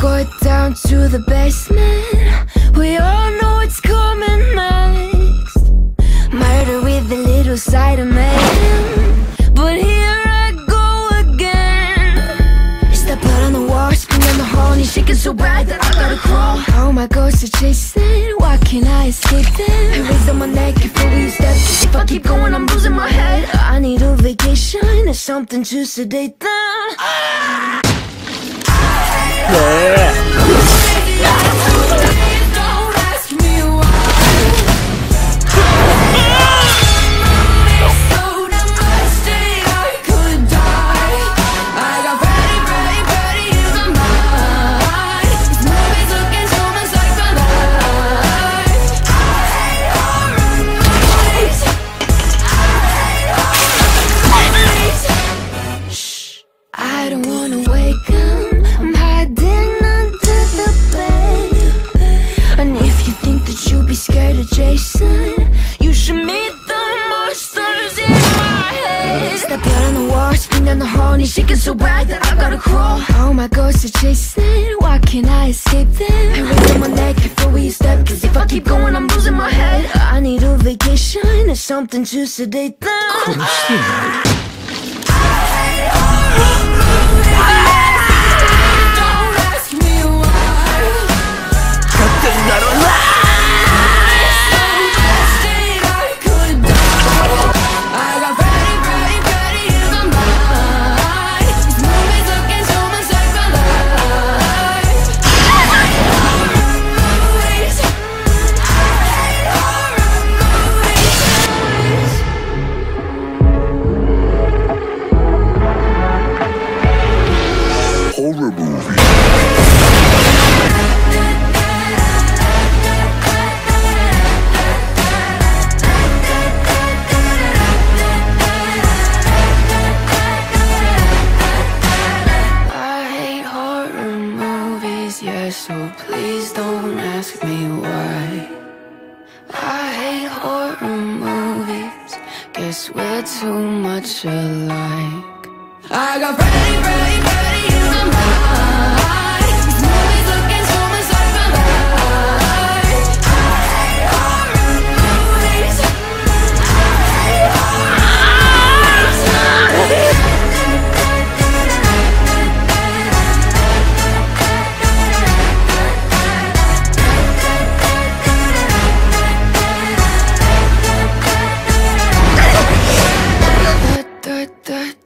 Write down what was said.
Go down to the basement. We all know what's coming next. Murder with a little side of man. But here I go again. It's the blood on the wall, spin on the hall, and you're shaking so bad that I gotta crawl. All my ghosts are chasing. Why can't I escape them? Hands on my neck before we step. If I keep going, I'm losing my head. I need a vacation or something to sedate them. Ah! Yeah. Shaking so bad that I gotta crawl. All my ghosts are chasing, why can't I escape them? Hands on my neck before we step, cause if I keep going, I'm losing my head. I need a vacation or something to sedate them. Horror movie. I hate horror movies, yeah, so please don't ask me why. I hate horror movies, guess we're too much alike. I got pretty, pretty,